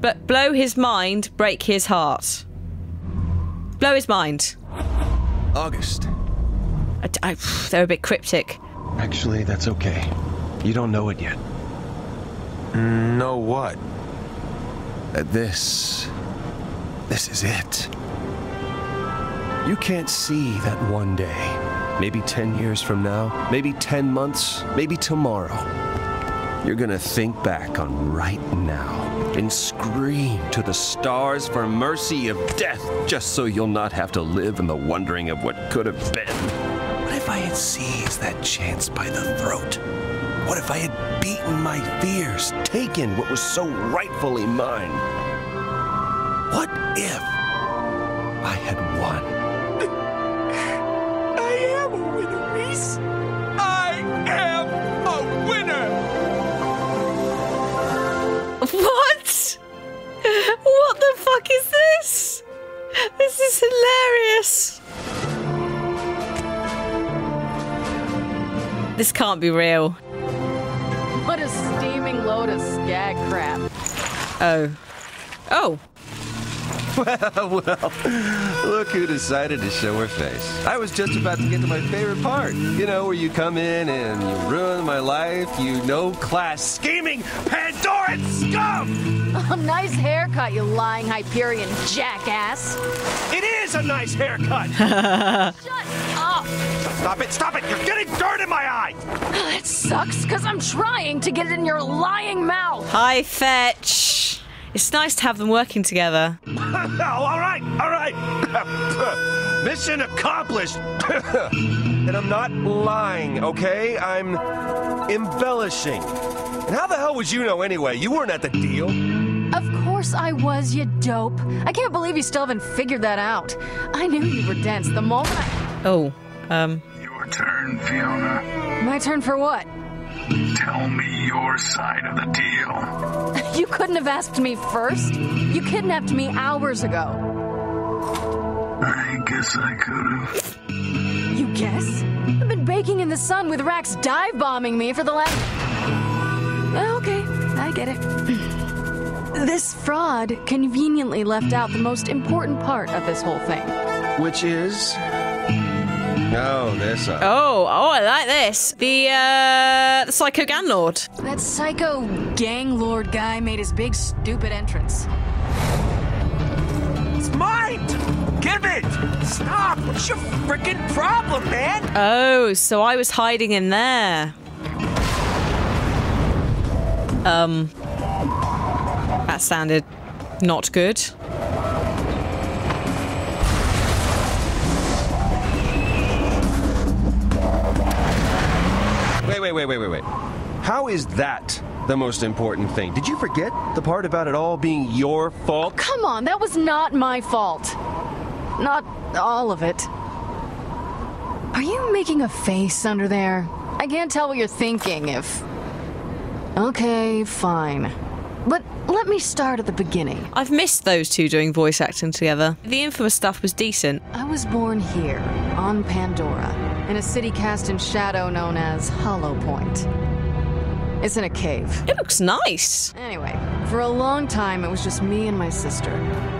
But blow his mind, break his heart. Blow his mind. August. I, I, they're a bit cryptic. Actually, that's okay. You don't know it yet. Know what? Uh, This. This is it. You can't see that one day. Maybe 10 years from now, maybe 10 months, maybe tomorrow. You're gonna think back on right now and scream to the stars for mercy of death just so you'll not have to live in the wondering of what could have been. What if I had seized that chance by the throat? What if I had beaten my fears, taken what was so rightfully mine? What if can't be real. What a steaming load of skag crap. Oh. Oh. well, look who decided to show her face. I was just about to get to my favorite part. You know, where you come in and you ruin my life, you no class scheming Pandoran scum! A nice haircut, you lying Hyperion jackass. It is a nice haircut! Shut up. stop it, stop it! You're getting dirt in my eye! It sucks because I'm trying to get it in your lying mouth. Hi, Fetch. It's nice to have them working together. oh, all right, all right. Mission accomplished. and I'm not lying, okay? I'm embellishing. And how the hell would you know anyway? You weren't at the deal. Of course I was, you dope. I can't believe you still haven't figured that out. I knew you were dense the moment I. Oh, um, Your turn, Fiona. My turn for what? Tell me your side of the deal. You couldn't have asked me first. You kidnapped me hours ago. I guess I could have. You guess? I've been baking in the sun with rakks dive bombing me for the last. Okay, I get it. This fraud conveniently left out the most important part of this whole thing. Which is. Oh, this. Uh, oh, oh, I like this. The, uh, the Psycho Gang Lord. That psycho gang lord guy made his big stupid entrance. It's mine. Give it. Stop. What's your freaking problem, man? Oh, so I was hiding in there. Um, that sounded not good. Wait, wait, wait, wait, wait, wait. How is that the most important thing? Did you forget the part about it all being your fault? Come on, that was not my fault. Not all of it. Are you making a face under there? I can't tell what you're thinking if. Okay, fine. But let me start at the beginning. I've missed those two doing voice acting together. The infamous stuff was decent. I was born here, on Pandora, in a city cast in shadow known as Hollow Point. It's in a cave. It looks nice. Anyway, for a long time it was just me and my sister.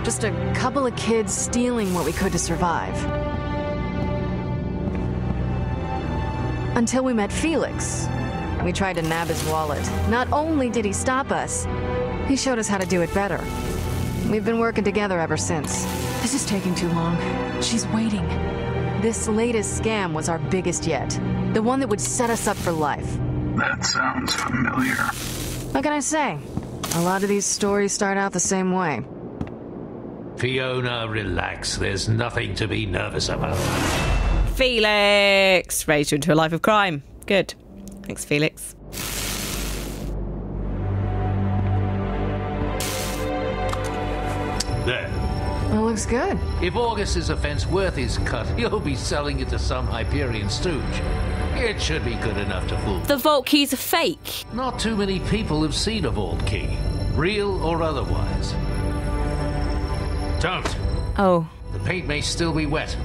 Just a couple of kids stealing what we could to survive. Until we met Felix. We tried to nab his wallet. Not only did he stop us, he showed us how to do it better. We've been working together ever since. This is taking too long. She's waiting. This latest scam was our biggest yet. The one that would set us up for life. That sounds familiar. What can I say? A lot of these stories start out the same way. Fiona, relax. There's nothing to be nervous about. Felix raised you into a life of crime. Good. Thanks, Felix. Looks good. If August's offense worth his cut, he'll be selling it to some Hyperion stooge. It should be good enough to fool. The vault keys are fake. Not too many people have seen a vault key, real or otherwise. Don't. Oh. The paint may still be wet.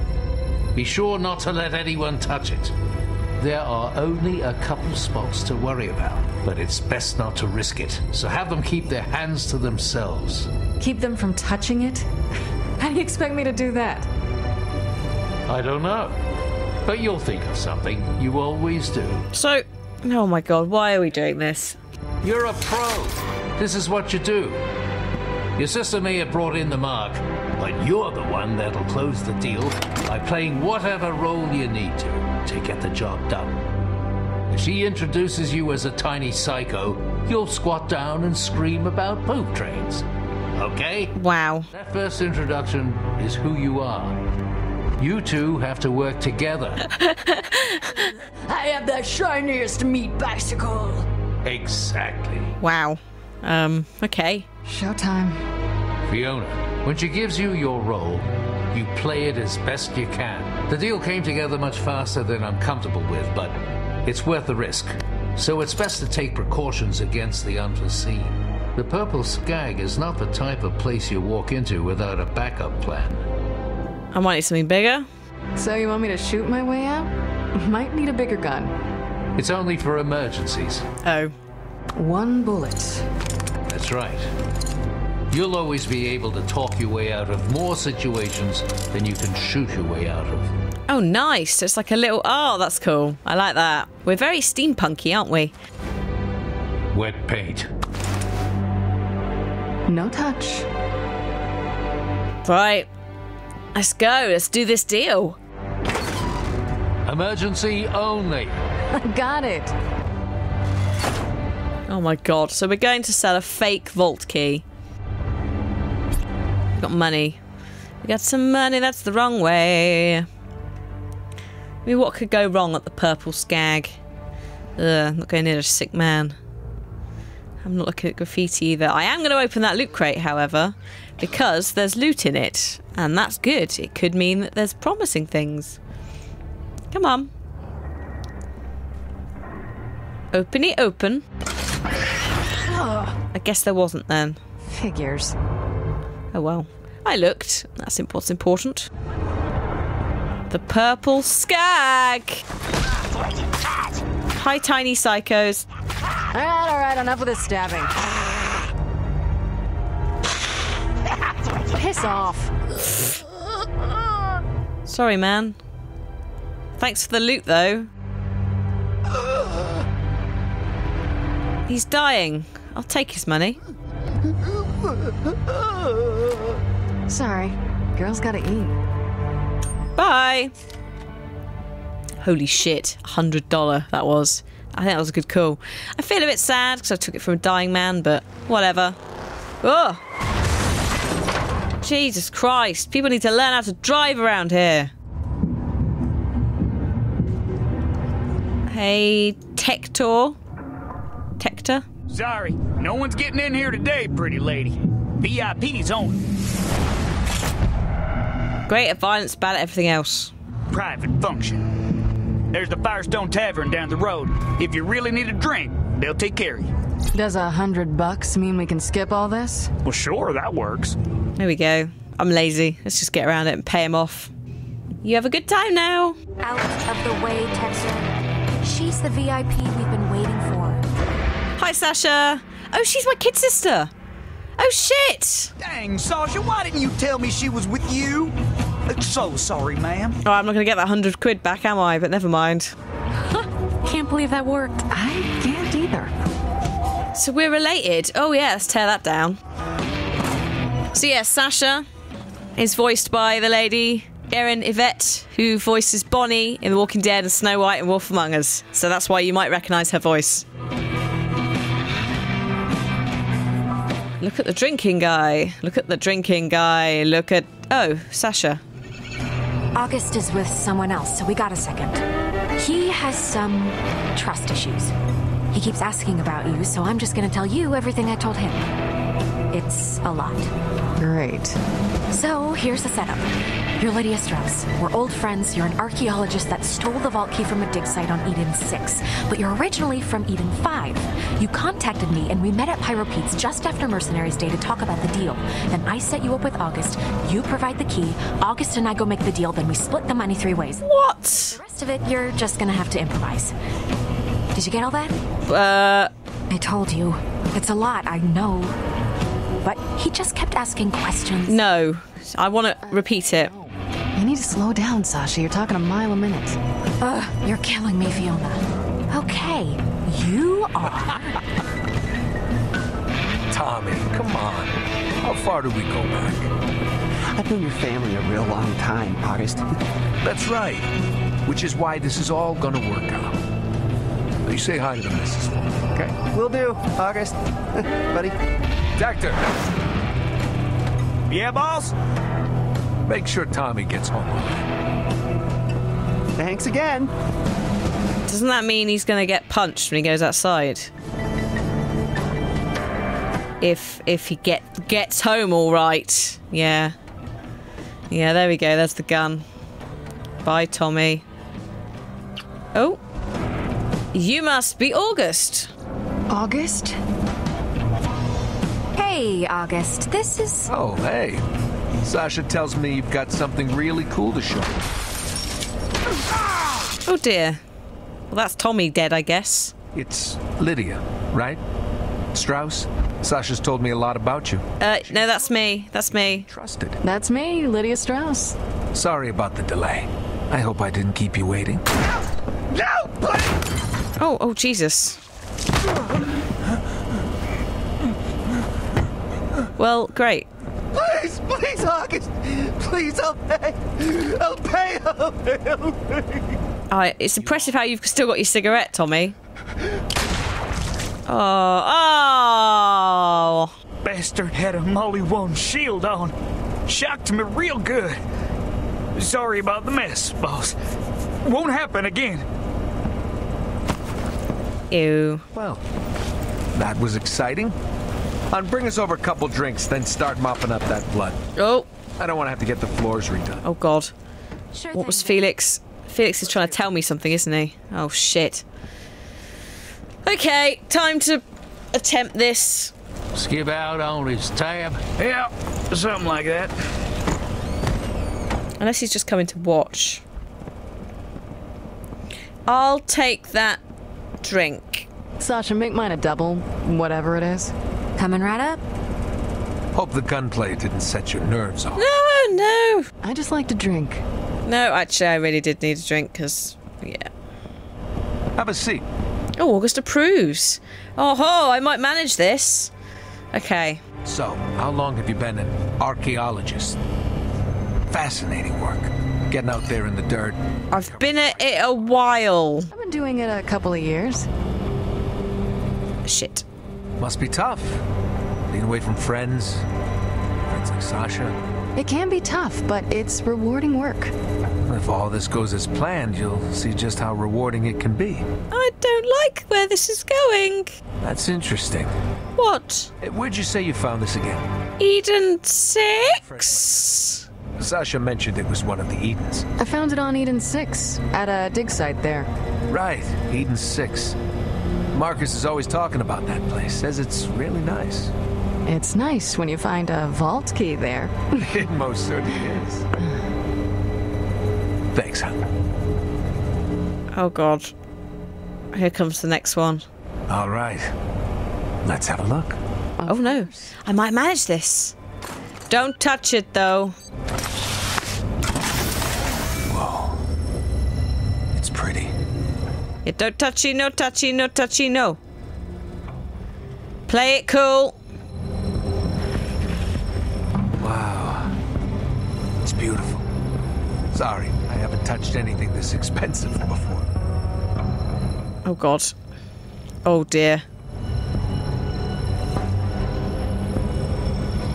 Be sure not to let anyone touch it. There are only a couple spots to worry about. but it's best not to risk it. So have them keep their hands to themselves. Keep them from touching it? How do you expect me to do that? I don't know. But you'll think of something. You always do. So, oh my god, why are we doing this? You're a pro. This is what you do. Your sister may have brought in the mark, but you're the one that'll close the deal by playing whatever role you need to to get the job done. If she introduces you as a tiny psycho, you'll squat down and scream about poop trains. Okay? Wow. That first introduction is who you are. You two have to work together. I have the shiniest meat bicycle. exactly. Wow. Um, okay. Showtime. Fiona, when she gives you your role, you play it as best you can. The deal came together much faster than I'm comfortable with, but it's worth the risk. So it's best to take precautions against the unforeseen. The Purple Skag is not the type of place you walk into without a backup plan. I might need something bigger. So you want me to shoot my way out? Might need a bigger gun. It's only for emergencies. Oh. One bullet. That's right. You'll always be able to talk your way out of more situations than you can shoot your way out of. Oh, nice. It's like a little. Oh, that's cool. I like that. We're very steampunky, aren't we? Wet paint. No touch. Right. Let's go. Let's do this deal. Emergency only. I Got it. Oh my god. So we're going to sell a fake vault key. We've got money. We got some money. That's the wrong way. I mean, what could go wrong at the Purple Skag? Ugh, not going near a sick man. I'm not looking at graffiti either. I am going to open that loot crate, however, because there's loot in it, and that's good. It could mean that there's promising things. Come on. Open it open. I guess there wasn't then. Figures. Oh well. I looked. That's what's important. The purple skag. Ah, Hi, tiny psychos. All right, all right. Enough with this stabbing. Piss off. Sorry, man. Thanks for the loot, though. He's dying. I'll take his money. Sorry. Girls gotta eat. Bye. Holy shit, $100 that was. I think that was a good call. I feel a bit sad because I took it from a dying man, but whatever. Oh! Jesus Christ, people need to learn how to drive around here. Hey, Tector? Tector? Sorry, no one's getting in here today, pretty lady. VIP's only. Great at violence, bad at everything else. Private function. There's the Firestone Tavern down the road. If you really need a drink, they'll take care of you. Does a hundred bucks mean we can skip all this? Well, sure, that works. There we go. I'm lazy. Let's just get around it and pay him off. You have a good time now. Out of the way, Tector. She's the VIP we've been waiting for. Hi, Sasha. Oh, she's my kid sister. Oh, shit. Dang, Sasha, why didn't you tell me she was with you? So sorry, ma'am. Oh, I'm not going to get that 100 quid back, am I? But never mind. Can't believe that worked. I can't either. So we're related. Oh, yeah, let's tear that down. So, yeah, Sasha is voiced by the lady Erin Yvette, who voices Bonnie in The Walking Dead and Snow White and Wolf Among Us. So that's why you might recognise her voice. Look at the drinking guy. Look at the drinking guy. Look at. Oh, Sasha. August is with someone else, so we got a second. He has some trust issues. He keeps asking about you, so I'm just gonna tell you everything I told him. It's a lot. Great. So here's the setup. You're Lydia Strauss. We're old friends. You're an archaeologist that stole the vault key from a dig site on Eden 6, but you're originally from Eden 5. You contacted me and we met at Pyro Pete's just after Mercenaries Day to talk about the deal. Then I set you up with August. You provide the key. August and I go make the deal. Then we split the money three ways. What? The rest of it, you're just gonna have to improvise. Did you get all that? Uh, I told you. It's a lot, I know. But he just kept asking questions. No. I want to repeat it. You need to slow down, Sasha. You're talking a mile a minute. Ugh, you're killing me, Fiona. Okay, you are. Tommy, come on. How far do we go back? I've known your family a real long time, August. That's right. Which is why this is all gonna work out. You say hi to the missus for me, okay? Will do, August. Buddy. Tector! Yeah, boss? Make sure Tommy gets home. Thanks again. Doesn't that mean he's going to get punched when he goes outside? If if he get gets home all right, yeah, yeah. There we go. There's the gun. Bye, Tommy. Oh, you must be August. August? Hey, August, this is. Oh, hey. Sasha tells me you've got something really cool to show me. Oh dear. Well, that's Tommy dead, I guess. It's Lydia, right? Strauss? Sasha's told me a lot about you. Uh, no, that's me. That's me. Trusted. That's me, Lydia Strauss. Sorry about the delay. I hope I didn't keep you waiting. No, please! Oh, oh, Jesus. Well, great. Please, please, August. Please, I'll pay. I'll pay. I'll pay. I'll pay. Oh, it's impressive how you've still got your cigarette, Tommy. Oh, oh. Bastard had a Maliwan shield on. Shocked me real good. Sorry about the mess, boss. Won't happen again. Ew. Well, that was exciting. I'll bring us over a couple drinks, then start mopping up that blood. Oh, I don't want to have to get the floors redone. oh God. Sure What thing. was Felix? Felix is trying to tell me something, isn't he? Oh shit. Okay, time to attempt this. Skip out on his tab. Yeah, something like that. Unless he's just coming to watch. I'll take that drink. Sasha, make mine a double, whatever it is. Coming right up? Hope the gunplay didn't set your nerves off. No, no. I just like to drink. No, actually, I really did need a drink because, yeah. Have a seat. Oh, August approves. Oh, ho, I might manage this. Okay. So, how long have you been an archaeologist? Fascinating work. Getting out there in the dirt. I've been at it a while. I've been doing it a couple of years. Shit. Must be tough. Being away from friends. Friends like Sasha. It can be tough, but it's rewarding work. If all this goes as planned, you'll see just how rewarding it can be. I don't like where this is going. That's interesting. What? Eh, Where'd you say you found this again? Eden 6? Sasha mentioned it was one of the Edens. I found it on Eden 6 at a dig site there. Right, Eden 6. Marcus is always talking about that place. Says it's really nice. It's nice when you find a vault key there. it most certainly is. Thanks, hon. Oh, God. Here comes the next one. All right. Let's have a look. Oh, no. I might manage this. Don't touch it, though. Yeah, don't touchy, no touchy, no touchy, no. Play it cool. Wow. It's beautiful. Sorry, I haven't touched anything this expensive before. Oh, God. Oh, dear.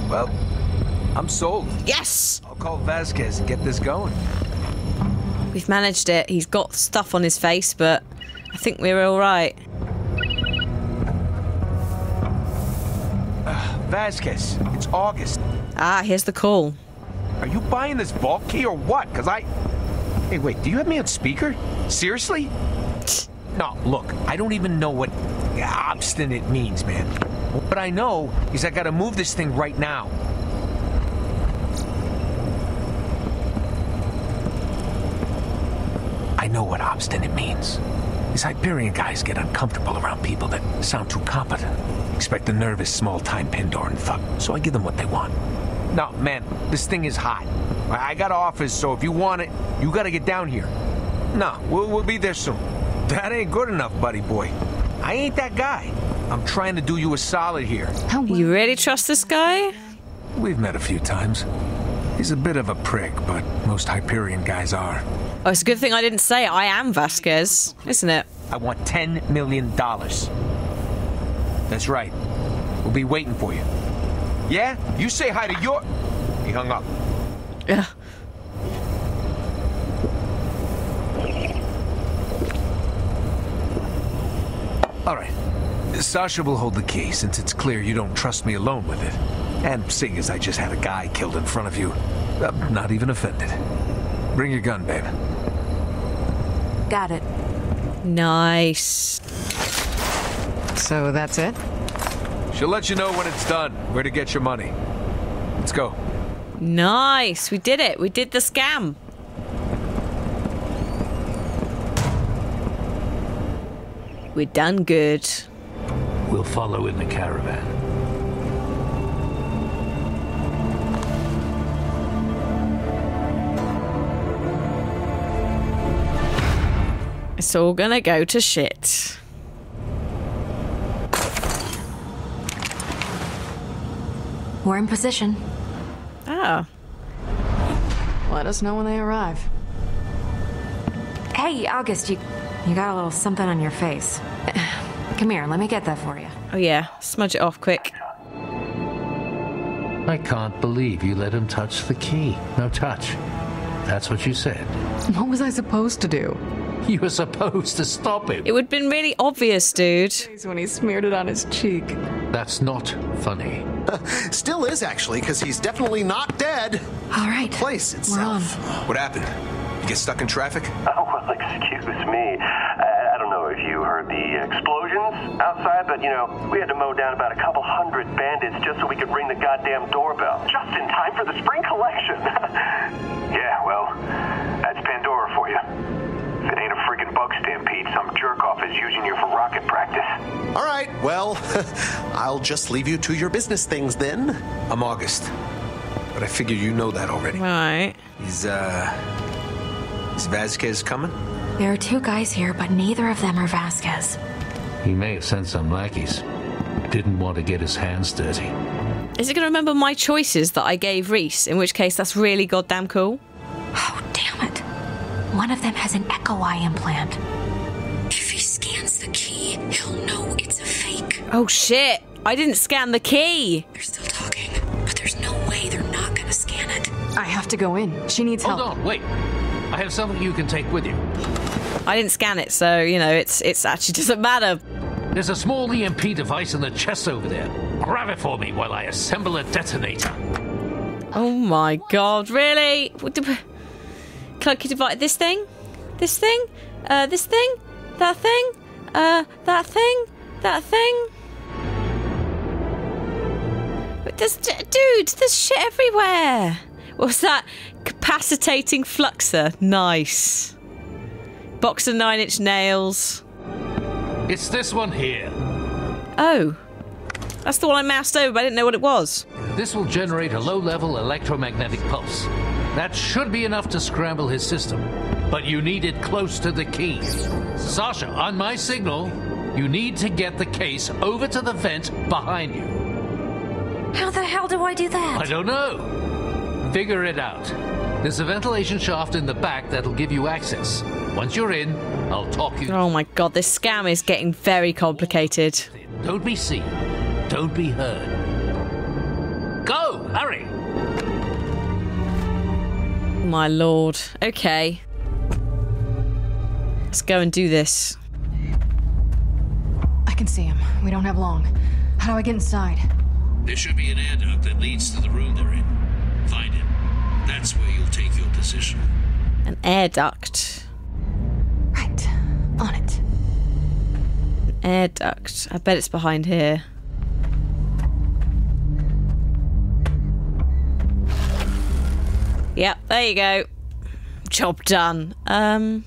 Well, I'm sold. Yes! I'll call Vasquez and get this going. We've managed it. He's got stuff on his face, but I think we're all right. Uh, Vasquez, it's August. Ah, here's the call. Are you buying this vault key or what? Because I. Hey, wait, do you have me on speaker? Seriously? No, look, I don't even know what obstinate means, man. What I know is I gotta move this thing right now. I know what obstinate means. These Hyperion guys get uncomfortable around people that sound too competent. Expect a nervous, small-time Pandoran thug, so I give them what they want. No, man, this thing is hot. I I got offers, so if you want it, you gotta get down here. No, we'll, we'll be there soon. That ain't good enough, buddy boy. I ain't that guy. I'm trying to do you a solid here. You really trust this guy? We've met a few times. He's a bit of a prick, but most Hyperion guys are. Oh, it's a good thing I didn't say I am Vasquez, isn't it? I want $10 million. That's right. We'll be waiting for you. Yeah? You say hi to your... He hung up. Yeah. All right. Sasha will hold the key since it's clear you don't trust me alone with it. And seeing as I just had a guy killed in front of you, I'm not even offended. Bring your gun, babe. Got it. Nice. So that's it? She'll let you know when it's done, where to get your money. Let's go. Nice. We did it. We did the scam. We're done good. We'll follow in the caravan. It's all gonna go to shit. We're in position. Oh. Let us know when they arrive. Hey, August, you you got a little something on your face. Come here, let me get that for you. Oh yeah. Smudge it off quick. I can't believe you let him touch the key. No touch. That's what you said. What was I supposed to do? You were supposed to stop him. It would have been really obvious, dude. When he smeared it on his cheek. That's not funny. Still is, actually, because he's definitely not dead. All right. The place itself. What happened? You get stuck in traffic? Oh, well, excuse me. I, I don't know if you heard the explosions outside, but, you know, we had to mow down about a couple hundred bandits just so we could ring the goddamn doorbell. Just in time for the spring collection. some jerk off is using you for rocket practice. All right, well, I'll just leave you to your business things then. I'm August. But I figure you know that already. Right. Is, uh... Is Vasquez coming? There are two guys here, but neither of them are Vasquez. He may have sent some lackeys. Didn't want to get his hands dirty. Is it gonna remember my choices that I gave Rhys? In which case, that's really goddamn cool. Oh, damn it. One of them has an echo eye implant. Oh shit! I didn't scan the key. They're still talking, but there's no way they're not gonna scan it. I have to go in. She needs Hold help. on, wait. I have something you can take with you. I didn't scan it, so you know it's it's actually doesn't matter. There's a small EMP device in the chest over there. Grab it for me while I assemble a detonator. Oh my god! Really? What do- Can I divide this thing? This thing? Uh, this thing? That thing? Uh, that thing? That thing? There's, dude, there's shit everywhere. What's that? Capacitating fluxer. Nice. Box of nine inch nails. It's this one here. Oh. That's the one I moused over, but I didn't know what it was. This will generate a low level electromagnetic pulse. That should be enough to scramble his system. But you need it close to the key. Sasha, on my signal, you need to get the case over to the vent behind you. How the hell do I do that? I don't know. Figure it out. There's a ventilation shaft in the back that'll give you access. Once you're in, I'll talk you. Oh my god, this scam is getting very complicated. Don't be seen. Don't be heard. Go! Hurry! My lord. Okay. Let's go and do this. I can see him. We don't have long. How do I get inside? There should be an air duct that leads to the room they're in. Find it. That's where you'll take your position. An air duct. Right. On it. An air duct. I bet it's behind here. Yep, there you go. Job done. Um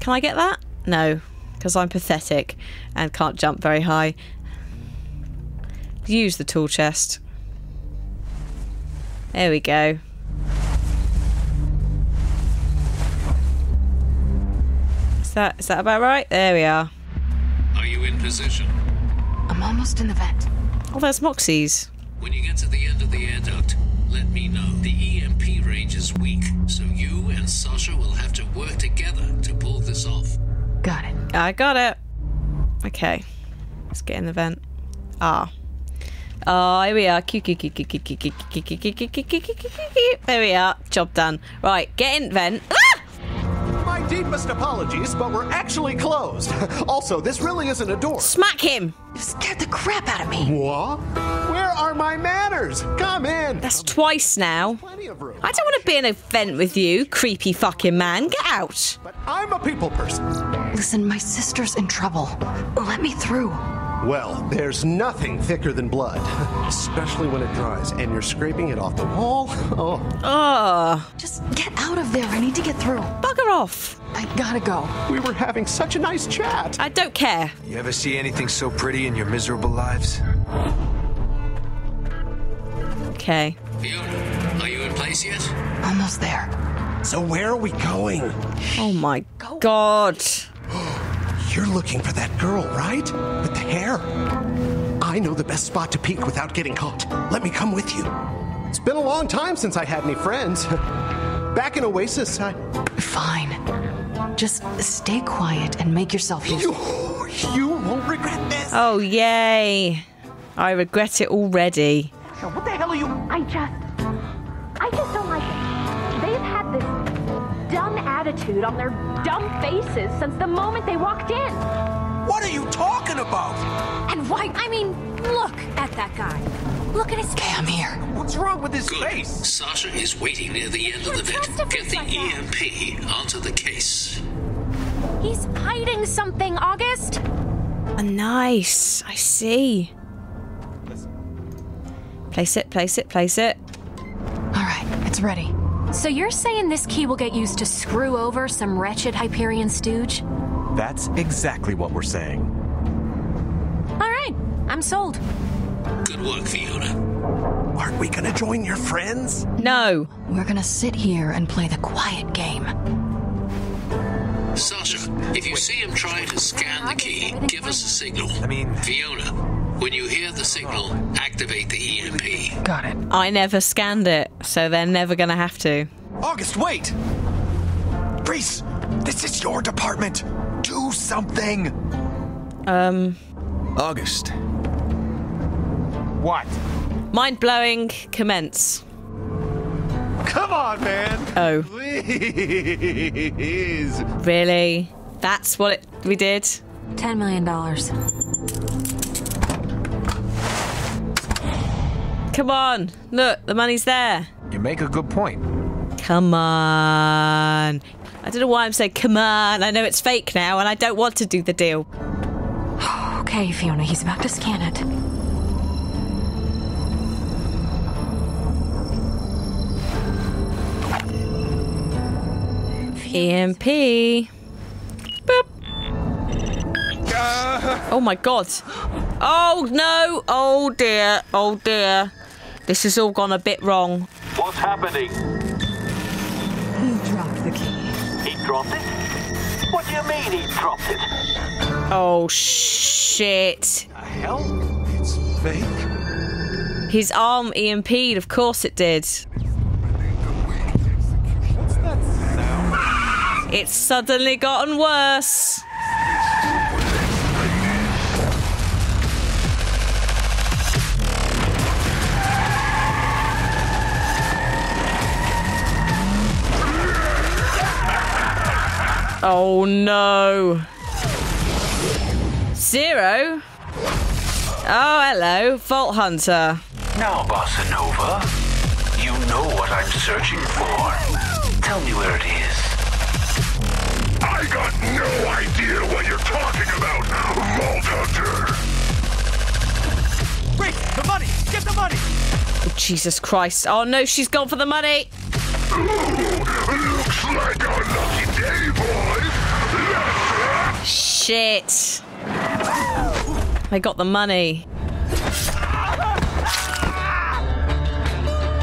Can I get that? No, because I'm pathetic and can't jump very high. Use the tool chest. There we go. Is that is that about right? There we are. Are you in position? I'm almost in the vent. Oh, there's Moxie's. When you get to the end of the air duct, let me know. The EMP range is weak, so you and Sasha will have to work together to pull this off. Got it. I got it. Okay. Let's get in the vent. Ah. Oh, here we are. There we are. Job done. Right, get in vent. Ah! My deepest apologies, but we're actually closed. also, this really isn't a door. Smack him! You scared the crap out of me. What? Where are my manners? Come in. That's twice now. I don't want to be in a vent with you, creepy fucking man. Get out. But I'm a people person. Listen, my sister's in trouble. Let me through. Well, there's nothing thicker than blood, especially when it dries and you're scraping it off the wall. Oh. Oh. Just get out of there. I need to get through. Bugger off. I gotta go. We were having such a nice chat. I don't care. You ever see anything so pretty in your miserable lives? Okay. Fiona, are you in place yet? Almost there. So where are we going? Oh my god. You're looking for that girl, right? With hair? I know the best spot to peek without getting caught. Let me come with you. It's been a long time since I had any friends. Back in Oasis, I. Fine. Just stay quiet and make yourself useful. You, you won't regret this. Oh, yay. I regret it already. What the hell are you? I just. I just don't like it. They've had this dumb attitude on their dumb faces since the moment they walked in. What are you talking about? And why? I mean, look at that guy. Look at his Okay, I'm here. What's wrong with his Good. face? Sasha is waiting near the end of the vent. Get the EMP onto the case. He's hiding something, August. Oh, nice. I see. Place it, place it, place it. All right, it's ready. So you're saying this key will get used to screw over some wretched Hyperion stooge? That's exactly what we're saying. All right, I'm sold. Good work, Fiona. Aren't we gonna join your friends? No. We're gonna sit here and play the quiet game. Sasha, if you see him trying to scan the key, give us a signal. I mean, Fiona, when you hear the signal, activate the EMP. Got it. I never scanned it, so they're never going to have to. August, wait! Rhys, this is your department. Do something. Um, August. What? mind blowing, commence. Come on, man. Oh, Please. really? That's what it, we did? $10 million. Come on. Look, the money's there. You make a good point. Come on. I don't know why I'm saying come on. I know it's fake now and I don't want to do the deal. Okay, Fiona, he's about to scan it. EMP. Boop. Uh. Oh my god. Oh no. Oh dear. Oh dear. This has all gone a bit wrong. What's happening? Dropped it? What do you mean he dropped it? Oh shit. The hell? It's fake. His arm EMP'd, of course it did. What's that sound? It's suddenly gotten worse. Oh no. Zero? Oh, hello, Vault Hunter. Now, Bossanova, you know what I'm searching for. Tell me where it is. I got no idea what you're talking about, Vault Hunter. Wait, the money! Get the money! Oh, Jesus Christ. Oh no, she's gone for the money. Ooh, looks like our lucky Shit. They got the money.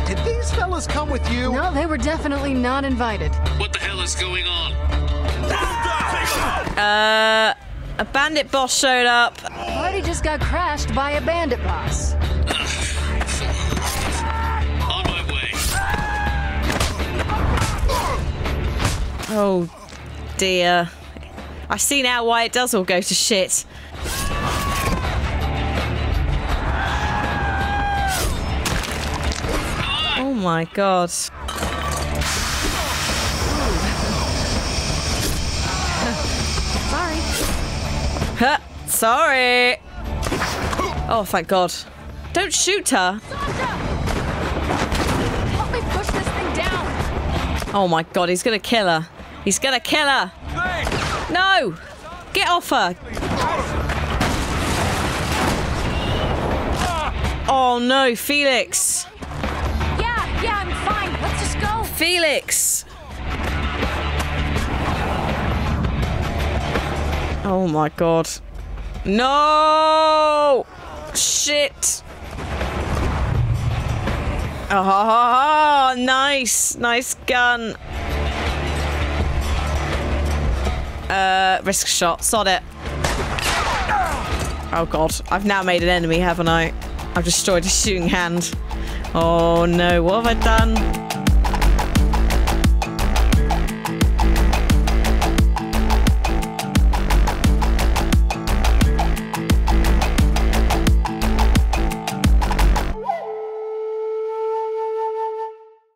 Did these fellas come with you? No, they were definitely not invited. What the hell is going on? Uh, a bandit boss showed up. Party just got crashed by a bandit boss. On my way. Oh dear. I see now why it does all go to shit. Oh my god. Sorry. Huh, sorry. Oh, thank God. Don't shoot her. Help me push this thing down. Oh my God, he's gonna kill her. He's gonna kill her. No! Get off her. Oh no, Felix. Yeah, yeah, I'm fine. Let's just go. Felix. Oh my god. No! Shit. Ah, Oh, nice. Nice gun. Uh, risk shot. Sod it. Oh god. I've now made an enemy, haven't I? I've destroyed his shooting hand. Oh no, what have I done?